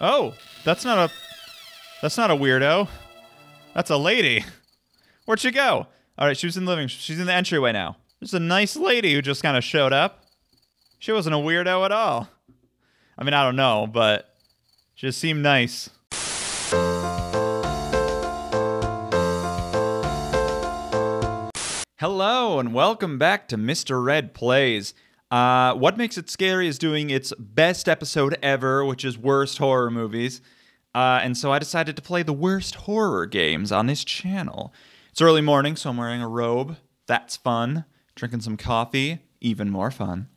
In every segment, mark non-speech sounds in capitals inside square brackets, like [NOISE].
Oh, that's not a that's not a weirdo. That's a lady. Where'd she go? All right, she was in the living. She's in the entryway now. There's a nice lady who just kind of showed up. She wasn't a weirdo at all. I mean, I don't know, but she just seemed nice. Hello and welcome back to Mr. Red Plays. Uh, what makes it scary is doing its best episode ever, which is worst horror movies. Uh, and so I decided to play the worst horror games on this channel. It's early morning, so I'm wearing a robe. That's fun. Drinking some coffee, even more fun.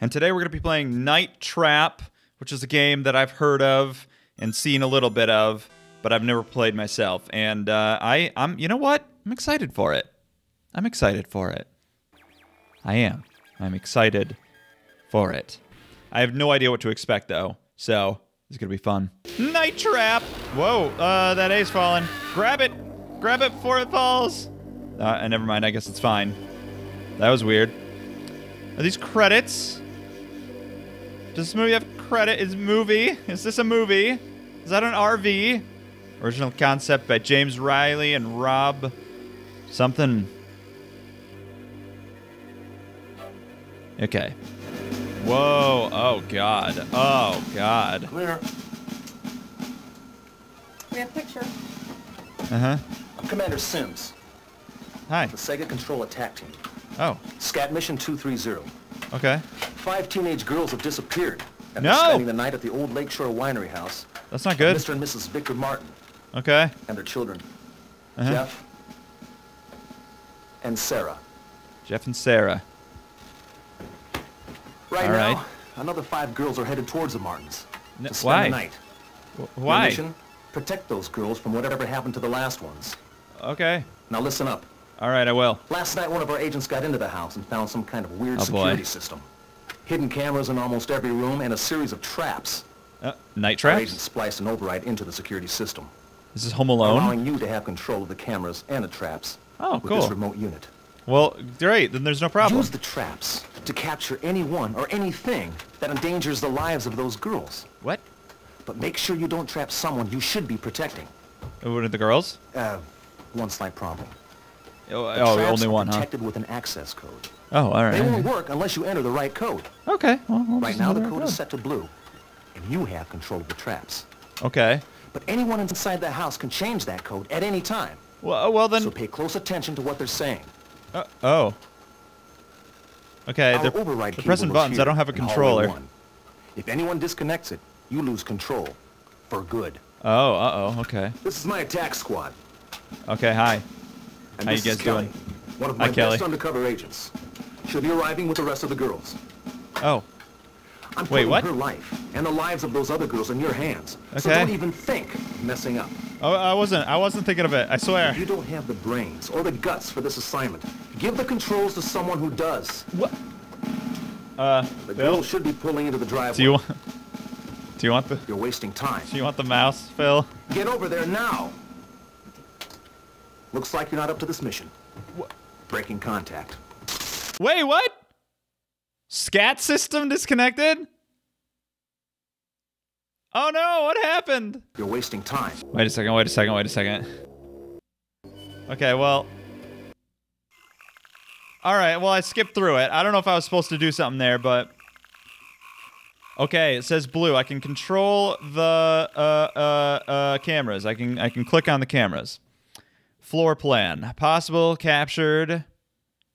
And today we're going to be playing Night Trap, which is a game that I've heard of and seen a little bit of, but I've never played myself. And uh, I, I'm, you know what? I'm excited for it. I'm excited for it. I am. I'm excited for it. I have no idea what to expect though, so it's gonna be fun. Night trap. Whoa, uh, that A's fallen. Grab it. Grab it before it falls. Uh, never mind. I guess it's fine. That was weird. Are these credits? Does this movie have credit? Is movie? Is this a movie? Is that an RV? Original concept by James Riley and Rob something. Okay. Whoa. Oh, God. Oh, God. Clear. We have a picture. Uh huh. I'm Commander Sims, Hi. the Sega Control Attack Team. Oh, Scat Mission 230. okay. Five teenage girls have disappeared after No! spending the night at the old Lakeshore Winery House. That's not good. Mr. and Mrs. Victor Martin Okay. and their children, Uh-huh. Jeff and Sarah. Jeff and Sarah. Right All now, right. another five girls are headed towards the Martins N- to spend why? the night. Your Why? mission, protect those girls from whatever happened to the last ones. Okay. Now listen up. All right, I will. Last night, one of our agents got into the house and found some kind of weird Oh, boy. security system. Hidden cameras in almost every room and a series of traps. Uh, night Our agent traps? spliced an override into the security system, This is Home Alone? allowing you to have control of the cameras and the traps Oh, with this remote unit. Well, great. Then there's no problem. Use the traps to capture anyone or anything that endangers the lives of those girls. What? But make sure you don't trap someone you should be protecting. What are the girls? Uh, one slight problem. Oh, The oh, only are one, huh? protected with an access code. Oh, all right. They won't work unless you enter the right code. Okay. Well, we'll Right now, the another code is set to blue, and you have control of the traps. Okay. But anyone inside the house can change that code at any time. Well, well then. So pay close attention to what they're saying. Uh, oh. Okay, Our they're, override they're pressing buttons. I don't have a controller. If anyone disconnects it, you lose control. For good. Oh, uh oh. Okay. This is my attack squad. Okay. Hi. And How you guys Kelly, doing? One of Hi, my Kelly. best undercover agents. She'll be arriving with the rest of the girls. Oh. I'm Wait, putting what? her life and the lives of those other girls in your hands. Okay. So don't even think messing up. Oh, I wasn't. I wasn't thinking of it. I swear. You don't have the brains or the guts for this assignment. Give the controls to someone who does. What? Uh, The Bill. girls should be pulling into the driveway. Do you want? Do you want the? You're wasting time. Do you want the mouse, Phil? Get over there now! Looks like you're not up to this mission. What? Breaking contact. Wait, what? Scat system disconnected? Oh no! What happened? You're wasting time. Wait a second. Wait a second. Wait a second. Okay. Well. All right. Well, I skipped through it. I don't know if I was supposed to do something there, but. Okay, it says blue. I can control the uh, uh, uh, cameras. I can I can click on the cameras. Floor plan. Possible captured.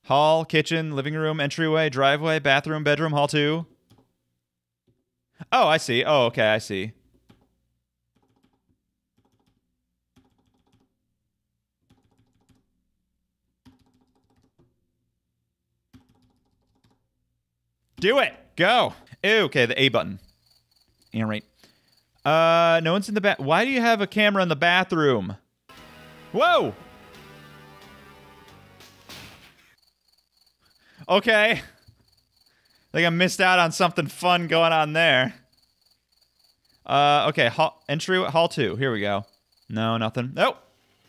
Hall, kitchen, living room, entryway, driveway, bathroom, bedroom, hall two. Oh, I see. Oh, okay, I see. Do it. Go. Ew, okay, the A button. Yeah, right. Uh, no one's in the bath. Why do you have a camera in the bathroom? Whoa. Okay. I think I missed out on something fun going on there. Uh, okay, hall, entry hall two. Here we go. No, nothing. Oh,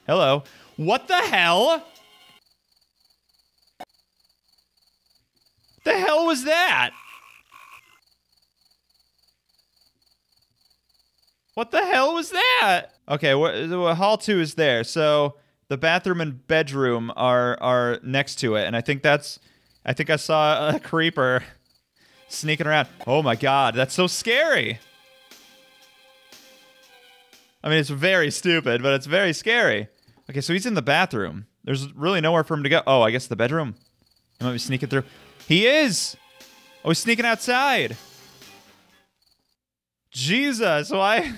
hello. What the hell? The hell was that? What the hell was that? Okay, wh- hall two is there. So the bathroom and bedroom are are next to it, and I think that's. I think I saw a [LAUGHS] creeper sneaking around. Oh my god, that's so scary. I mean, it's very stupid, but it's very scary. Okay, so he's in the bathroom. There's really nowhere for him to go. Oh, I guess the bedroom. He might be sneaking through. He is. Oh, he's sneaking outside. Jesus, why?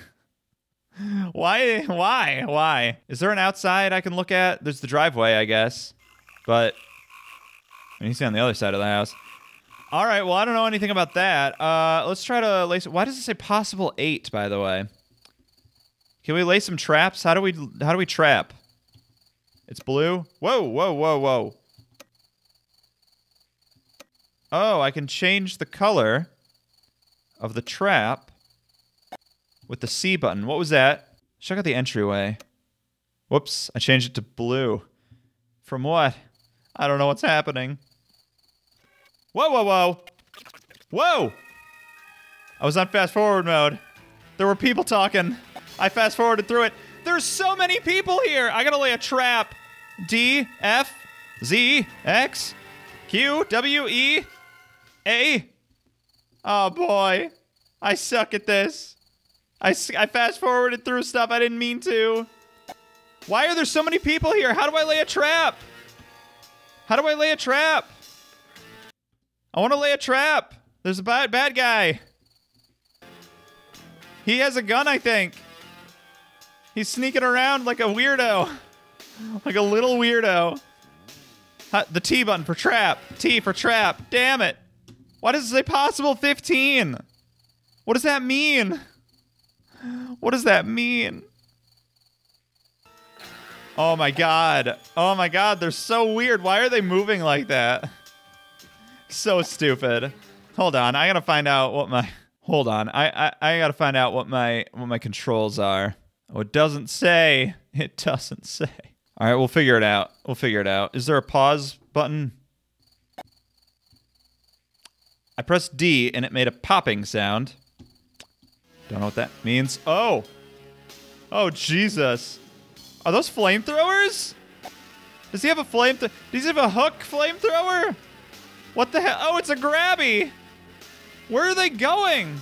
[LAUGHS] Why? Why? Why? Is there an outside I can look at? There's the driveway, I guess. But Mean, he's on the other side of the house. All right. Well, I don't know anything about that. Uh, let's try to lace. Why does it say possible eight? By the way, can we lay some traps? How do we? How do we trap? It's blue. Whoa! Whoa! Whoa! Whoa! Oh, I can change the color of the trap with the C button. What was that? Check out the entryway. Whoops, I changed it to blue. From what? I don't know what's happening. Whoa, whoa, whoa. Whoa! I was on fast forward mode. There were people talking. I fast forwarded through it. There's so many people here. I gotta lay a trap. D, F, Z, X, Q, W, E, A. Oh boy. I suck at this. I, I fast forwarded through stuff I didn't mean to. Why are there so many people here? How do I lay a trap? How do I lay a trap? I want to lay a trap. There's a bad bad guy. He has a gun, I think. He's sneaking around like a weirdo. [LAUGHS] Like a little weirdo. The T button for trap. T for trap. Damn it. Why does it say possible 15? What does that mean? What does that mean? Oh my god. Oh my god, they're so weird. Why are they moving like that? So stupid. Hold on, I gotta find out what my hold on. I, I I gotta find out what my what my controls are. Oh, it doesn't say. It doesn't say. Alright, we'll figure it out. We'll figure it out. Is there a pause button? I pressed D and it made a popping sound. Don't know what that means. Oh! Oh, Jesus. Are those flamethrowers? Does he have a flame? Does he have a hook flamethrower? What the hell? Oh, it's a grabby. Where are they going?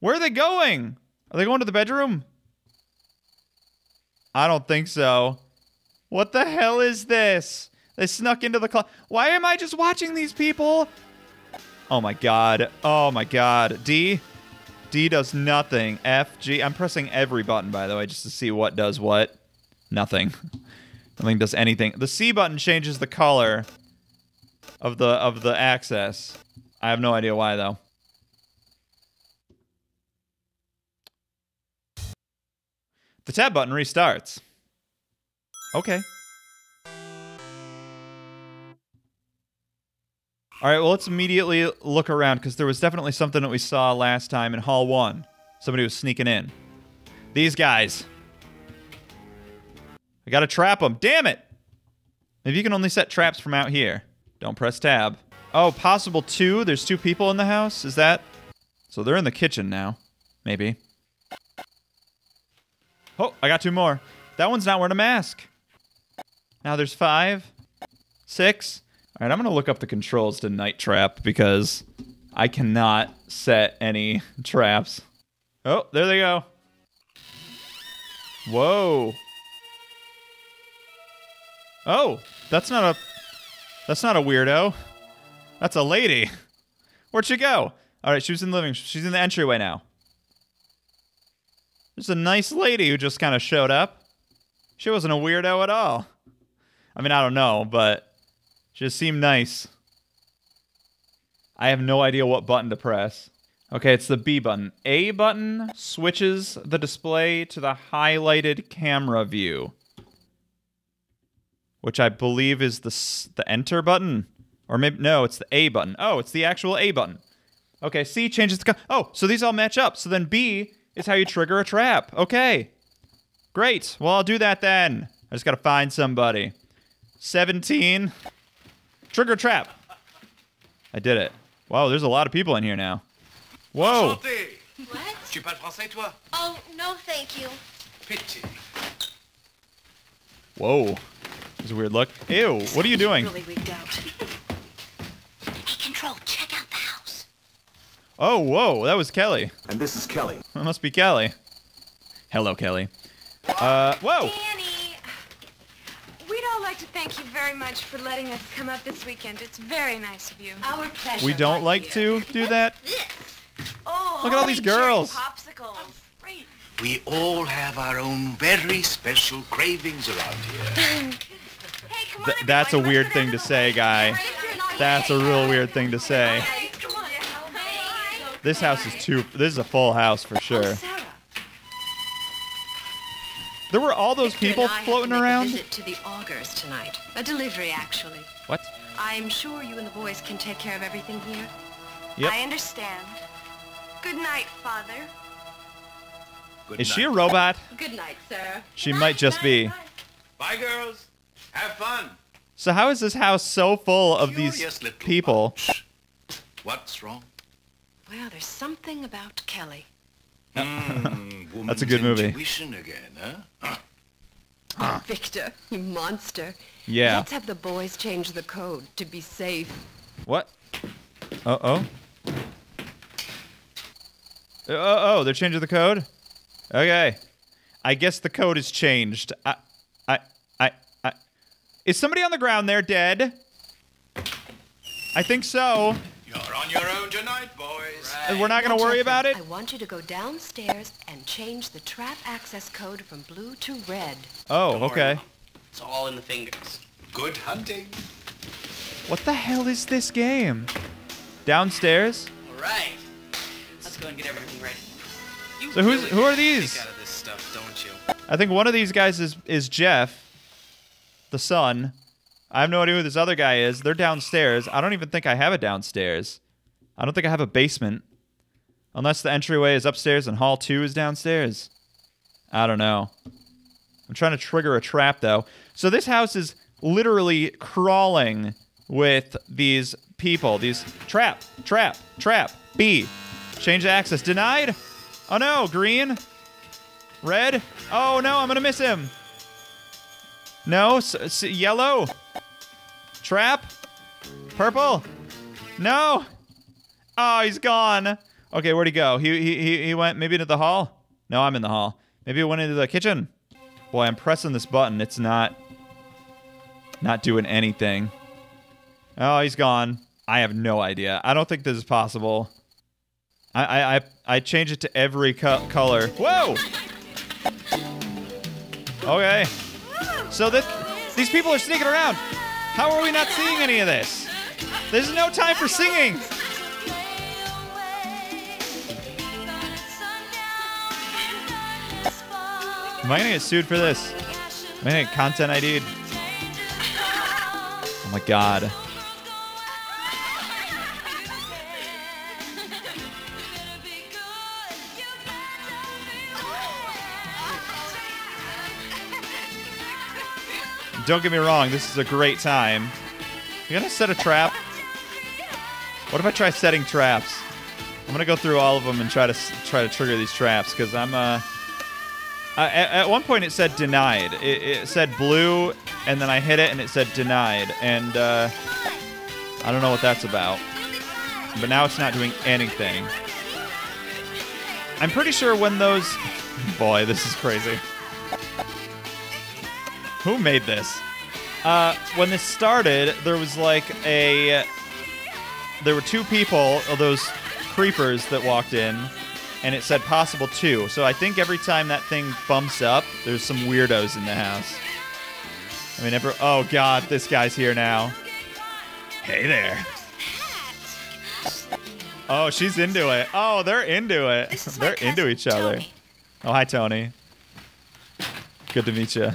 Where are they going? Are they going to the bedroom? I don't think so. What the hell is this? They snuck into the closet. Why am I just watching these people? Oh my god. Oh my god. D? D does nothing. F, G. I'm pressing every button, by the way, just to see what does what. Nothing. [LAUGHS] Nothing does anything. The C button changes the color of the of the access. I have no idea why though. The tab button restarts. Okay. All right, well, let's immediately look around because there was definitely something that we saw last time in Hall 1. Somebody was sneaking in. These guys. I gotta trap them. Damn it! Maybe you can only set traps from out here. Don't press tab. Oh, possible two? There's two people in the house? Is that... So they're in the kitchen now. Maybe. Oh, I got two more. That one's not wearing a mask. Now there's five. Six. All right, I'm going to look up the controls to Night Trap because I cannot set any [LAUGHS] traps. Oh, there they go. Whoa. Oh, that's not a that's not a weirdo. That's a lady. Where'd she go? All right, she was in the living. She's in the entryway now. There's a nice lady who just kind of showed up. She wasn't a weirdo at all. I mean, I don't know, but she just seemed nice. I have no idea what button to press. Okay, it's the B button. A button switches the display to the highlighted camera view, which I believe is the the enter button, or maybe no, it's the A button. Oh, it's the actual A button. Okay, C changes the. Oh, so these all match up. So then B is how you trigger a trap. Okay, great. Well, I'll do that then. I just gotta find somebody. Seventeen. Trigger trap. I did it. Wow, there's a lot of people in here now. Whoa. What? Tu parles français, toi Oh, no, thank you. Pity. Whoa. There's a weird look. Ew, what are you doing? Really wigged out. Hey, Control, check out the house. Oh, whoa, that was Kelly. And this is Kelly. That must be Kelly. Hello, Kelly. Uh, whoa. Danny, we'd all like to thank you very much for letting us come up this weekend. It's very nice of you. Our pleasure. We don't like to do that. Oh, Look at all these girls. Popsicles. We all have our own very special cravings around here. [LAUGHS] Hey, come Th- that's a weird thing to say, guy. hall. If you're not That's a real weird thing to say. Hey, come on. Hey. This house is too. This is a full house for sure. There were all those people and I have to floating make a around. visit to the Augers tonight. A delivery, actually. What? I'm sure you and the boys can take care of everything here. Yep. I understand. Good night, Father. Good Is night. she a robot? Good night, Sarah. She might just be. Bye, girls. Have fun. So how is this house so full of these Curious little people? bunch. What's wrong? Well, there's something about Kelly. Mm, [LAUGHS] That's a good movie. Intuition again, huh? Oh, Victor, you monster. Yeah. Let's have the boys change the code to be safe. What? Uh oh. Oh oh, they're changing the code. Okay. I guess the code is changed. I, I, I, I. Is somebody on the ground there dead? I think so. You're on your own tonight, boys. And We're not gonna worry about it. I want you to go downstairs and change the trap access code from blue to red. Oh, Don't okay. Mom. It's all in the fingers. Good hunting. What the hell is this game? Downstairs? All right. Let's go and get everything ready. You So who's- really who are get a kick these? Out of this stuff, don't you? I think one of these guys is is Jeff, the son. I have no idea who this other guy is. They're downstairs. I don't even think I have a downstairs. I don't think I have a basement. Unless the entryway is upstairs and hall 2 is downstairs. I don't know. I'm trying to trigger a trap though. So this house is literally crawling with these people. These trap, trap, trap. B. Change access denied. Oh no, green. Red? Oh no, I'm gonna miss him. No, s- yellow. Trap. Purple. No. Oh, he's gone. Okay, where'd he go? He he he, he went maybe into the hall. No, I'm in the hall. Maybe he went into the kitchen. Boy, I'm pressing this button. It's not not doing anything. Oh, he's gone. I have no idea. I don't think this is possible. I I I, I change it to every co- color. Whoa. Okay. So that these people are sneaking around. How are we not seeing any of this? There's no time for singing. Am I gonna get sued for this? Am I gonna get content ID'd? Oh my god. Don't get me wrong, this is a great time. You gonna set a trap? What if I try setting traps? I'm gonna go through all of them and try to try to trigger these traps because I'm uh. At one point it said denied. It, it said blue, and then I hit it and it said denied, and uh, I don't know what that's about. But now it's not doing anything. I'm pretty sure when those. Boy, this is crazy. Who made this? Uh, when this started, there was like a. There were two people, of those creepers that walked in, and it said possible two. So I think every time that thing bumps up, there's some weirdos in the house. I mean, every. Oh god, this guy's here now. Hey there. Oh, she's into it. Oh, they're into it. This is my They're into each other. Tony. Oh, hi, Tony. Good to meet you.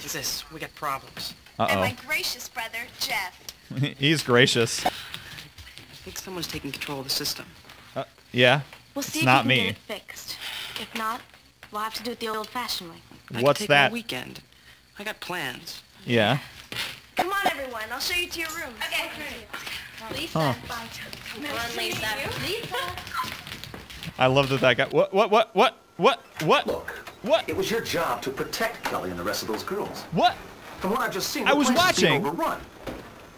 What's this? We got problems. Uh And my oh. gracious brother, Jeff. [LAUGHS] He's gracious. I think someone's taking control of the system. Uh, yeah. We'll It's see if not we can me. get it fixed. If not, we'll have to do it the old-fashioned way. I What's take that? Weekend. I got plans. Yeah. Come on, everyone. I'll show you to your room. Okay. Lisa. Huh. Come on, Lisa. Lisa. I love that that guy. What? What? What? What? What? What? Look. What? It was your job to protect Kelly and the rest of those girls. What? From what I've just seen, I the was place is being watching. overrun.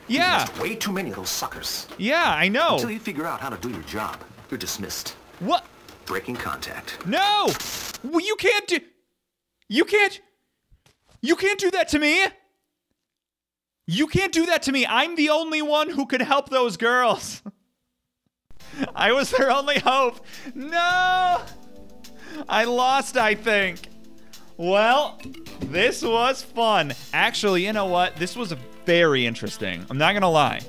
Yeah. Way too many of those suckers. Yeah, I know. Until you figure out how to do your job, you're dismissed. What? Breaking contact. No! Well, you can't do. You can't. You can't do that to me. You can't do that to me. I'm the only one who could help those girls. [LAUGHS] I was their only hope. No! [LAUGHS] I lost, I think. Well, this was fun. Actually, you know what? This was very interesting. I'm not going to lie.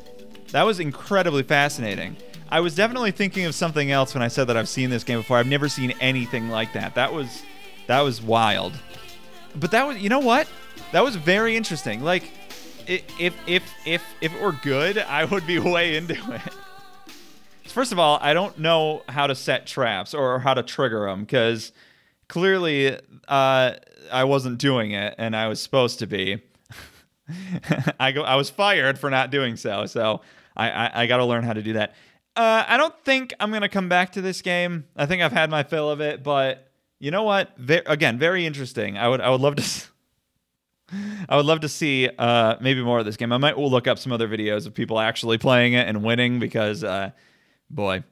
That was incredibly fascinating. I was definitely thinking of something else when I said that I've seen this game before. I've never seen anything like that. That was that was wild. But that was you know what? That was very interesting. Like if if if if it were good, I would be [LAUGHS] way into it. First of all, I don't know how to set traps or how to trigger them because clearly uh, I wasn't doing it and I was supposed to be. [LAUGHS] I go. I was fired for not doing so. So I I, I got to learn how to do that. Uh, I don't think I'm gonna come back to this game. I think I've had my fill of it, but you know what? Ve- again, very interesting. I would I would love to. [LAUGHS] s- I would love to see uh, maybe more of this game. I might look up some other videos of people actually playing it and winning because, uh, boy,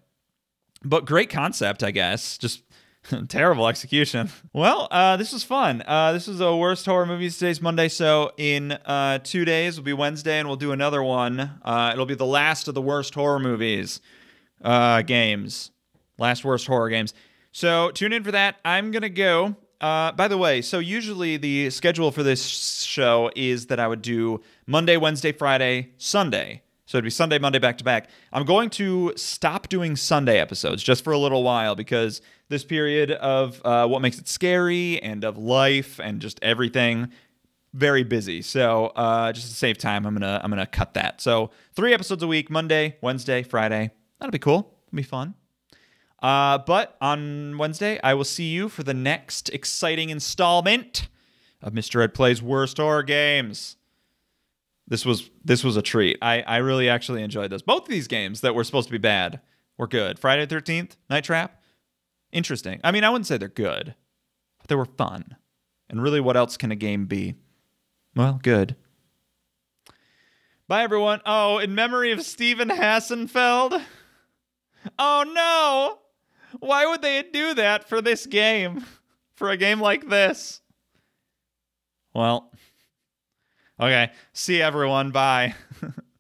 but great concept, I guess. Just [LAUGHS] terrible execution. Well, uh, this was fun. Uh, this was the worst horror movies. Today's Monday, so in uh, two days will be Wednesday, and we'll do another one. Uh, it'll be the last of the worst horror movies uh, games, last worst horror games. So tune in for that. I'm gonna go. Uh, by the way, so usually the schedule for this show is that I would do Monday, Wednesday, Friday, Sunday. So it'd be Sunday, Monday, back to back. I'm going to stop doing Sunday episodes just for a little while because this period of uh, what makes it scary and of life and just everything very busy. So uh, just to save time, I'm gonna I'm gonna cut that. So three episodes a week: Monday, Wednesday, Friday. That'll be cool. It'll be fun. Uh, but on Wednesday, I will see you for the next exciting installment of Mr. Red Plays Worst Horror Games. This was this was a treat. I, I really actually enjoyed this. Both of these games that were supposed to be bad were good. Friday the 13th, Night Trap, interesting. I mean, I wouldn't say they're good, but they were fun. And really, what else can a game be? Well, good. Bye, everyone. Oh, in memory of Stephen Hassenfeld. Oh no! Why would they do that for this game? [LAUGHS] For a game like this? Well, okay. See everyone. Bye. [LAUGHS]